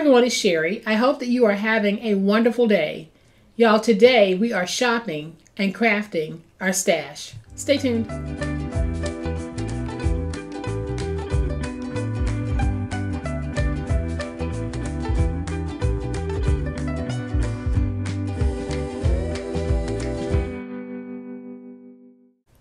everyone, it's Sherry. I hope that you are having a wonderful day. Y'all, today we are shopping and crafting our stash. Stay tuned.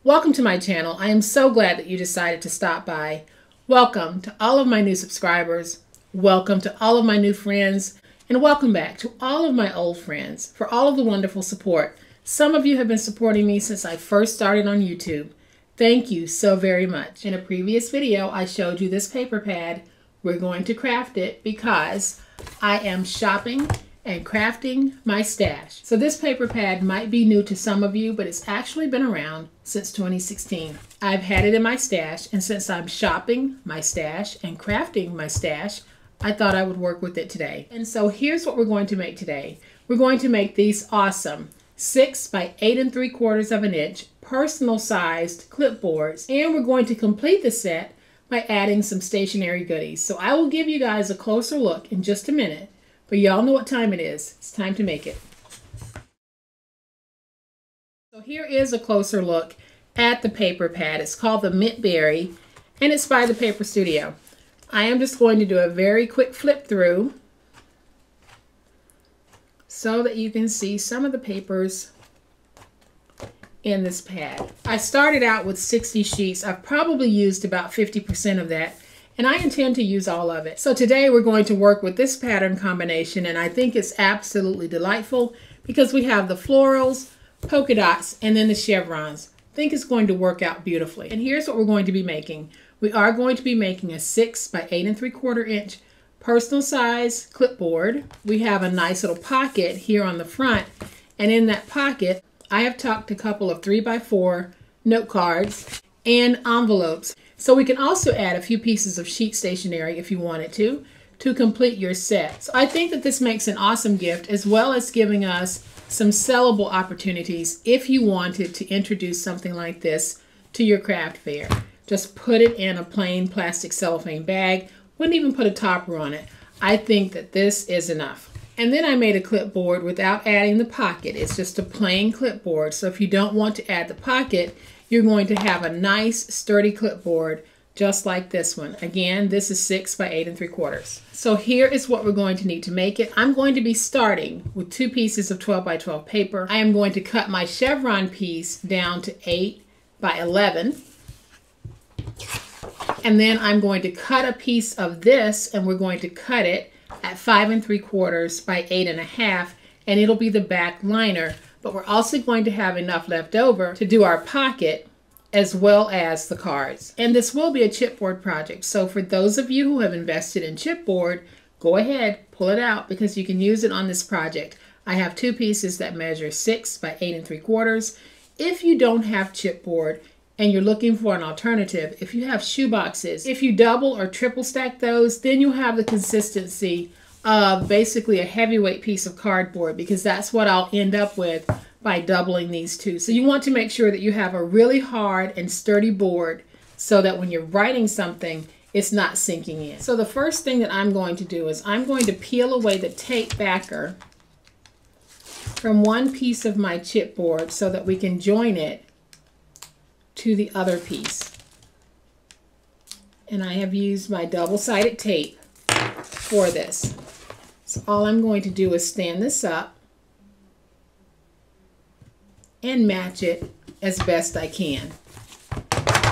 Welcome to my channel. I am so glad that you decided to stop by. Welcome to all of my new subscribers. Welcome to all of my new friends. And welcome back to all of my old friends for all of the wonderful support. Some of you have been supporting me since I first started on YouTube. Thank you so very much. In a previous video, I showed you this paper pad. We're going to craft it because I am shopping and crafting my stash. So this paper pad might be new to some of you, but it's actually been around since 2016. I've had it in my stash, and since I'm shopping my stash and crafting my stash, I thought I would work with it today. And so here's what we're going to make today. We're going to make these awesome six by eight and three quarters of an inch personal sized clipboards. And we're going to complete the set by adding some stationery goodies. So I will give you guys a closer look in just a minute but y'all know what time it is. It's time to make it. So here is a closer look at the paper pad. It's called the Mint Berry and it's by the Paper Studio. I am just going to do a very quick flip through so that you can see some of the papers in this pad. I started out with 60 sheets. I've probably used about 50% of that and I intend to use all of it. So today we're going to work with this pattern combination and I think it's absolutely delightful because we have the florals, polka dots, and then the chevrons. I think it's going to work out beautifully. And here's what we're going to be making. We are going to be making a six by eight and three quarter inch personal size clipboard. We have a nice little pocket here on the front. And in that pocket, I have tucked a couple of three by four note cards and envelopes. So we can also add a few pieces of sheet stationery if you wanted to, to complete your set. So I think that this makes an awesome gift as well as giving us some sellable opportunities if you wanted to introduce something like this to your craft fair. Just put it in a plain plastic cellophane bag, wouldn't even put a topper on it. I think that this is enough. And then I made a clipboard without adding the pocket. It's just a plain clipboard. So if you don't want to add the pocket, you're going to have a nice sturdy clipboard just like this one. Again, this is six by eight and three quarters. So here is what we're going to need to make it. I'm going to be starting with two pieces of 12 by 12 paper. I am going to cut my chevron piece down to eight by 11. And then I'm going to cut a piece of this and we're going to cut it at five and three quarters by eight and a half and it'll be the back liner but we're also going to have enough left over to do our pocket as well as the cards. And this will be a chipboard project. So for those of you who have invested in chipboard, go ahead, pull it out because you can use it on this project. I have two pieces that measure six by eight and three quarters. If you don't have chipboard and you're looking for an alternative, if you have shoe boxes, if you double or triple stack those, then you'll have the consistency of basically a heavyweight piece of cardboard because that's what I'll end up with by doubling these two. So you want to make sure that you have a really hard and sturdy board so that when you're writing something, it's not sinking in. So the first thing that I'm going to do is I'm going to peel away the tape backer from one piece of my chipboard so that we can join it to the other piece. And I have used my double-sided tape for this. So all I'm going to do is stand this up and match it as best I can.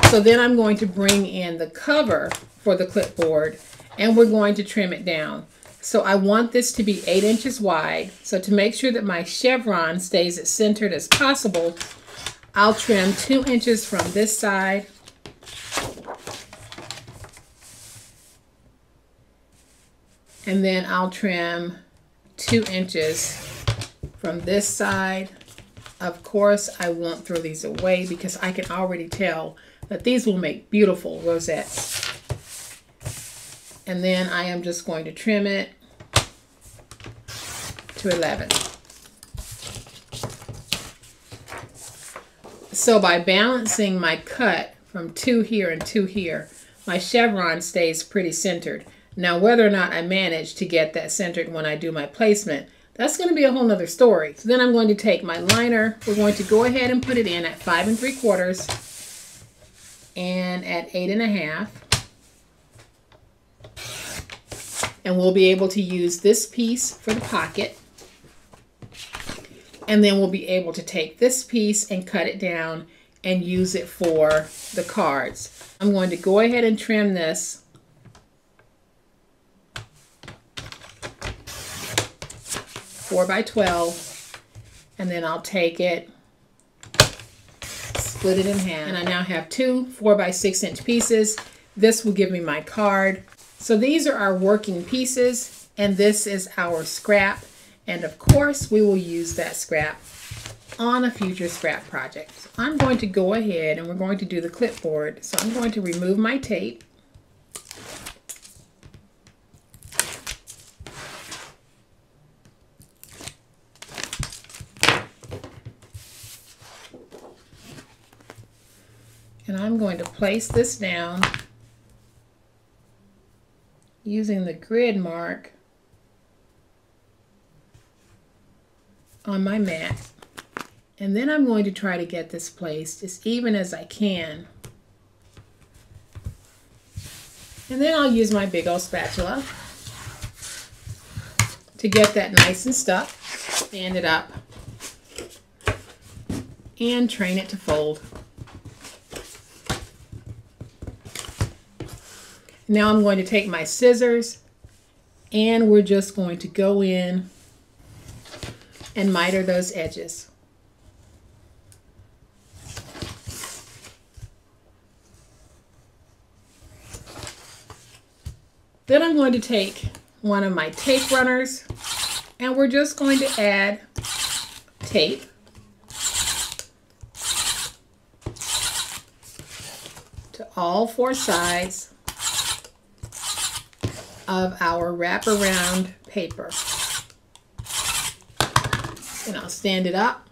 So then I'm going to bring in the cover for the clipboard and we're going to trim it down. So I want this to be eight inches wide. So to make sure that my chevron stays as centered as possible, I'll trim two inches from this side and then I'll trim two inches from this side. Of course, I won't throw these away because I can already tell that these will make beautiful rosettes. And then I am just going to trim it to 11. So by balancing my cut from two here and two here, my chevron stays pretty centered. Now, whether or not I manage to get that centered when I do my placement, that's going to be a whole nother story. So then I'm going to take my liner. We're going to go ahead and put it in at five and three quarters and at eight and a half. And we'll be able to use this piece for the pocket. And then we'll be able to take this piece and cut it down and use it for the cards. I'm going to go ahead and trim this. Four by 12 and then I'll take it split it in half. And I now have two four by six inch pieces. This will give me my card. So these are our working pieces and this is our scrap and of course we will use that scrap on a future scrap project. So I'm going to go ahead and we're going to do the clipboard. So I'm going to remove my tape And I'm going to place this down using the grid mark on my mat. And then I'm going to try to get this placed as even as I can. And then I'll use my big old spatula to get that nice and stuck. Stand it up and train it to fold. Now I'm going to take my scissors and we're just going to go in and miter those edges. Then I'm going to take one of my tape runners and we're just going to add tape to all four sides of our wraparound paper. And I'll stand it up.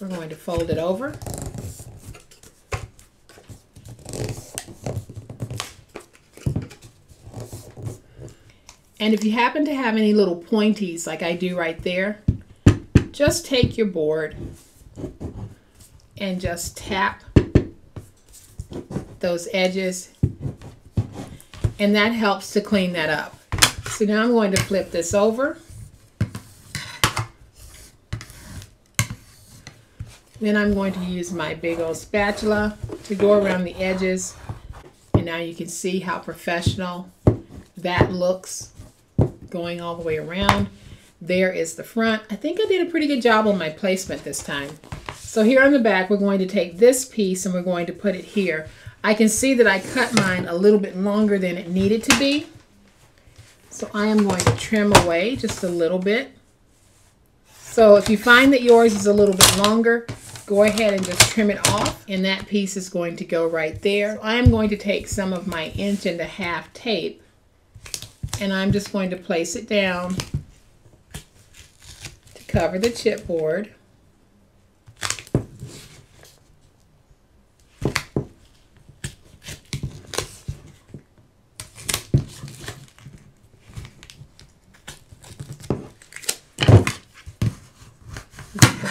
We're going to fold it over. And if you happen to have any little pointies like I do right there, just take your board and just tap those edges and that helps to clean that up. So now I'm going to flip this over. Then I'm going to use my big old spatula to go around the edges. And now you can see how professional that looks going all the way around. There is the front. I think I did a pretty good job on my placement this time. So here on the back, we're going to take this piece and we're going to put it here. I can see that I cut mine a little bit longer than it needed to be. So I am going to trim away just a little bit. So if you find that yours is a little bit longer, go ahead and just trim it off and that piece is going to go right there. So I am going to take some of my inch and a half tape and I'm just going to place it down to cover the chipboard.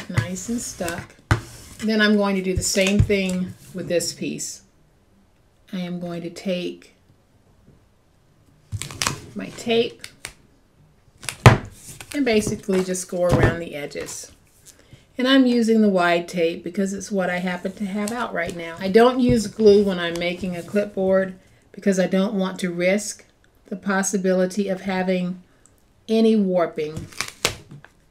nice and stuck. Then I'm going to do the same thing with this piece. I am going to take my tape and basically just go around the edges. And I'm using the wide tape because it's what I happen to have out right now. I don't use glue when I'm making a clipboard because I don't want to risk the possibility of having any warping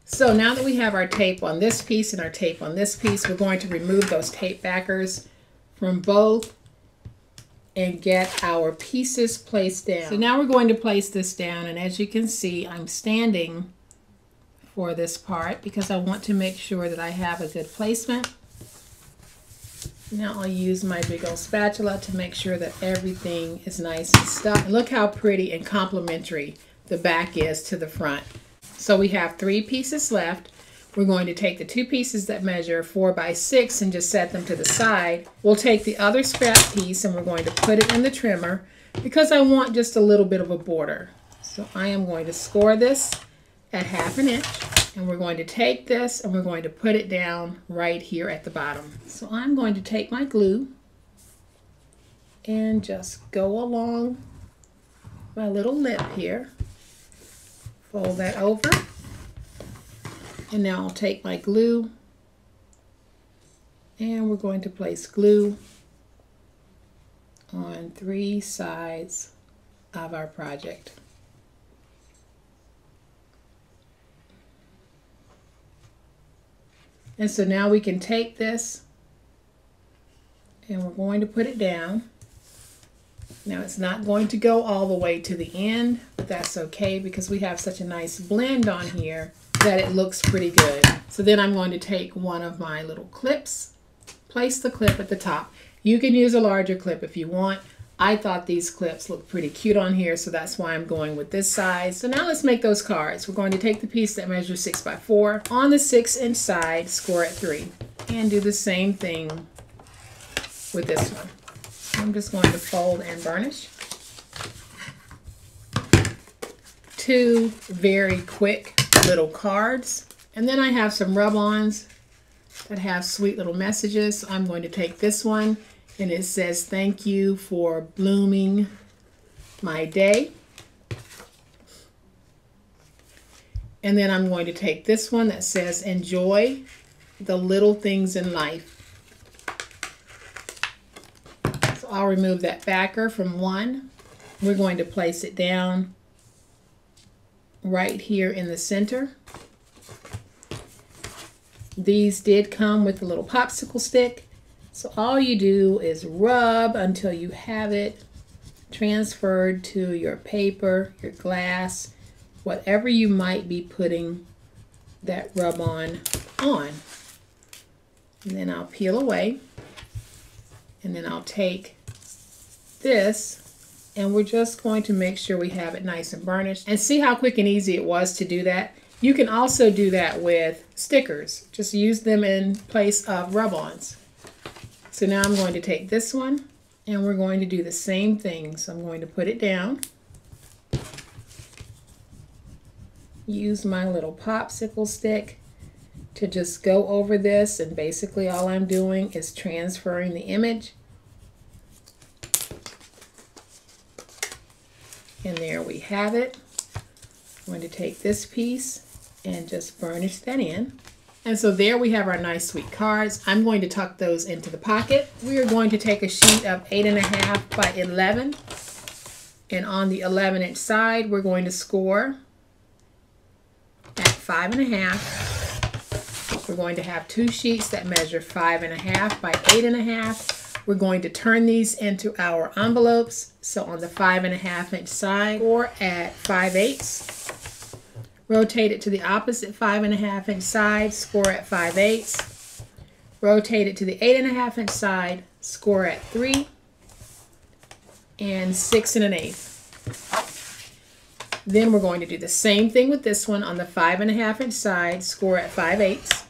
so now that we have our tape on this piece and our tape on this piece, we're going to remove those tape backers from both and get our pieces placed down. So now we're going to place this down and as you can see I'm standing for this part because I want to make sure that I have a good placement. Now I'll use my big old spatula to make sure that everything is nice and stuck. And look how pretty and complementary the back is to the front. So we have three pieces left. We're going to take the two pieces that measure four by six and just set them to the side. We'll take the other scrap piece and we're going to put it in the trimmer because I want just a little bit of a border. So I am going to score this at half an inch and we're going to take this and we're going to put it down right here at the bottom. So I'm going to take my glue and just go along my little lip here. Fold that over. And now I'll take my glue and we're going to place glue on three sides of our project. And so now we can take this and we're going to put it down. Now it's not going to go all the way to the end, but that's okay because we have such a nice blend on here that it looks pretty good. So then I'm going to take one of my little clips, place the clip at the top. You can use a larger clip if you want. I thought these clips look pretty cute on here, so that's why I'm going with this size. So now let's make those cards. We're going to take the piece that measures 6 by 4 on the 6 inch side, score at 3, and do the same thing with this one. I'm just going to fold and burnish. Two very quick little cards. And then I have some rub-ons that have sweet little messages. I'm going to take this one and it says, thank you for blooming my day. And then I'm going to take this one that says, enjoy the little things in life. So I'll remove that backer from one. We're going to place it down right here in the center. These did come with a little popsicle stick. So all you do is rub until you have it transferred to your paper, your glass, whatever you might be putting that rub on on. And then I'll peel away and then I'll take this and we're just going to make sure we have it nice and burnished and see how quick and easy it was to do that. You can also do that with stickers. Just use them in place of rub-ons. So now I'm going to take this one and we're going to do the same thing. So I'm going to put it down. Use my little popsicle stick to just go over this and basically all I'm doing is transferring the image. And there we have it. I'm going to take this piece and just burnish that in. And so there we have our nice sweet cards. I'm going to tuck those into the pocket. We are going to take a sheet of eight and a half by 11. And on the 11 inch side, we're going to score at five and a half. We're going to have two sheets that measure five and a half by eight and a half. We're going to turn these into our envelopes. So on the five and a half inch side, or at five eighths. Rotate it to the opposite five and a half inch side, score at five eighths. Rotate it to the eight and a half inch side, score at three and six and an eighth. Then we're going to do the same thing with this one on the five and a half inch side, score at five eighths.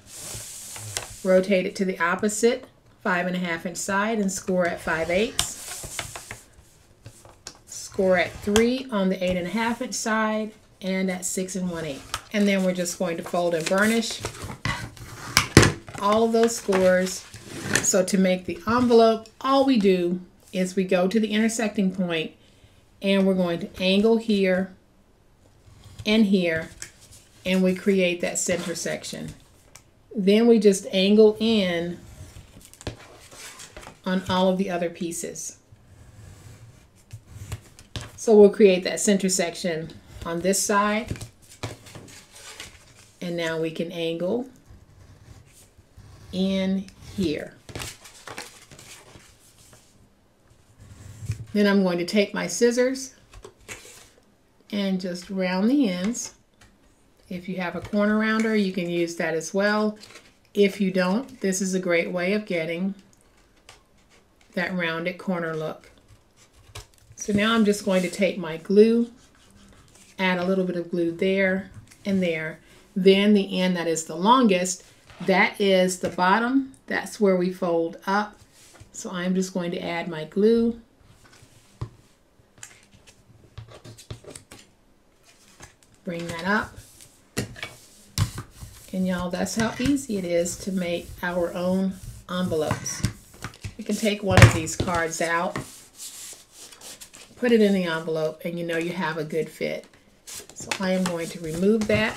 Rotate it to the opposite five and a half inch side and score at five eighths. Score at three on the eight and a half inch side and at six and one eighth. And then we're just going to fold and burnish all of those scores. So to make the envelope, all we do is we go to the intersecting point and we're going to angle here and here and we create that center section. Then we just angle in on all of the other pieces. So we'll create that center section on this side. And now we can angle in here. Then I'm going to take my scissors and just round the ends. If you have a corner rounder, you can use that as well. If you don't, this is a great way of getting that rounded corner look. So now I'm just going to take my glue, add a little bit of glue there and there. Then the end that is the longest, that is the bottom. That's where we fold up. So I'm just going to add my glue. Bring that up. And y'all, that's how easy it is to make our own envelopes. You can take one of these cards out, put it in the envelope, and you know you have a good fit. So I am going to remove that.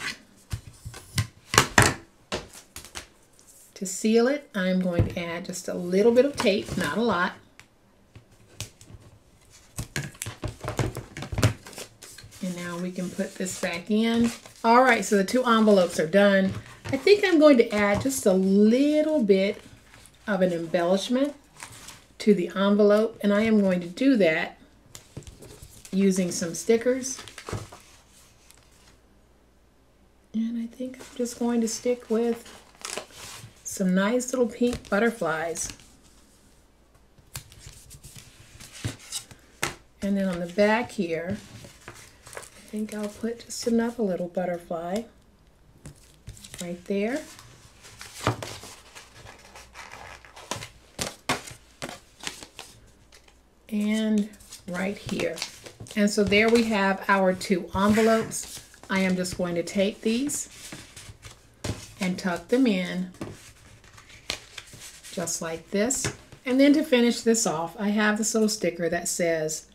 To seal it, I'm going to add just a little bit of tape, not a lot. And now we can put this back in. All right, so the two envelopes are done. I think I'm going to add just a little bit of an embellishment to the envelope, and I am going to do that using some stickers. And I think I'm just going to stick with some nice little pink butterflies. And then on the back here, I think I'll put just another little butterfly right there. And right here. And so there we have our two envelopes. I am just going to take these and tuck them in just like this. And then to finish this off, I have this little sticker that says,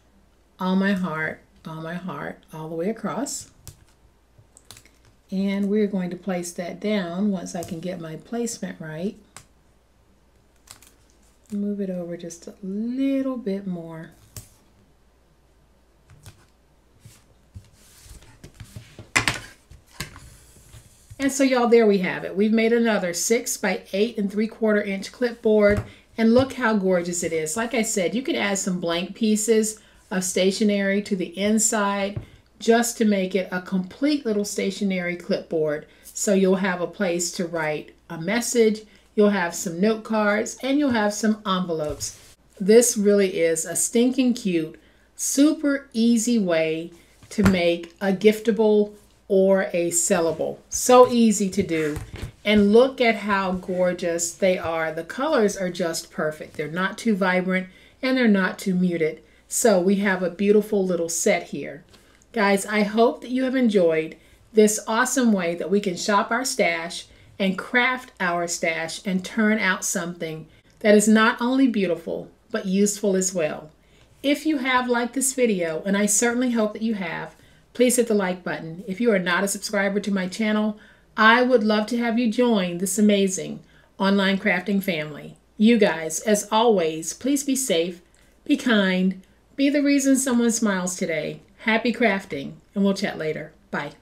All My Heart, all my heart all the way across. And we're going to place that down once I can get my placement right. Move it over just a little bit more. And so y'all, there we have it. We've made another six by eight and three quarter inch clipboard. And look how gorgeous it is. Like I said, you could add some blank pieces of stationery to the inside just to make it a complete little stationery clipboard. So you'll have a place to write a message, you'll have some note cards, and you'll have some envelopes. This really is a stinking cute, super easy way to make a giftable or a sellable. So easy to do. And look at how gorgeous they are. The colors are just perfect. They're not too vibrant and they're not too muted. So we have a beautiful little set here. Guys, I hope that you have enjoyed this awesome way that we can shop our stash and craft our stash and turn out something that is not only beautiful, but useful as well. If you have liked this video, and I certainly hope that you have, please hit the like button. If you are not a subscriber to my channel, I would love to have you join this amazing online crafting family. You guys, as always, please be safe, be kind, be the reason someone smiles today. Happy crafting, and we'll chat later. Bye.